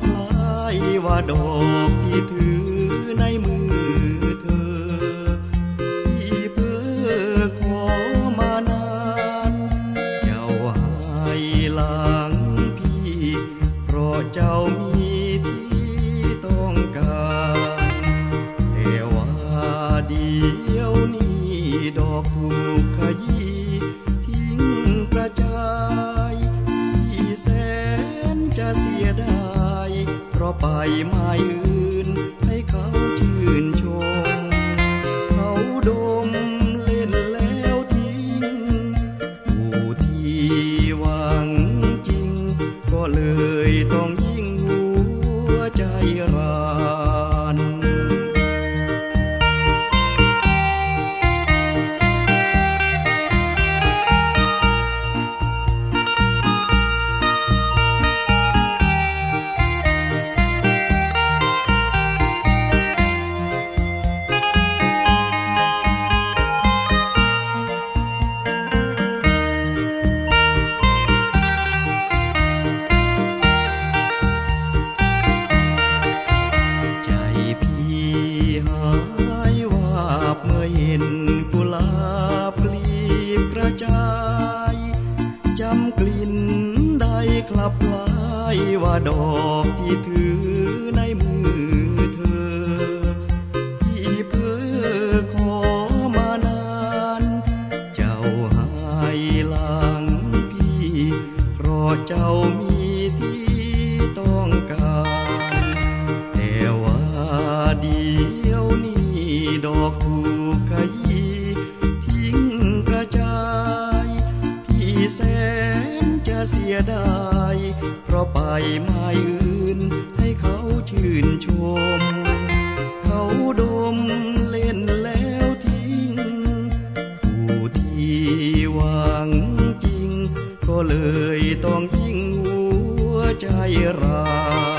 ปลายว่าดอกที่ถือในมือเธอ ที่เพื่อขอมานานเจ้าให้หลังพี่ เพราะเจ้ามี ไปไม่อื่นให้เขาชื่นชม บคล้ายว่าดอกที่ถือในมือเธอ ที่เพื่อขอมานาน เจ้าให้หลังพี่เพราะเจ้ามีที่ต้องการ แต่ว่าดี เสียดายเพราะไปไม่อื่น ให้เขาชื่นชม เขาดมเล่นแล้วทิ้ง ผู้ที่หวังจริง ก็เลยต้องยิ่งหัวใจรา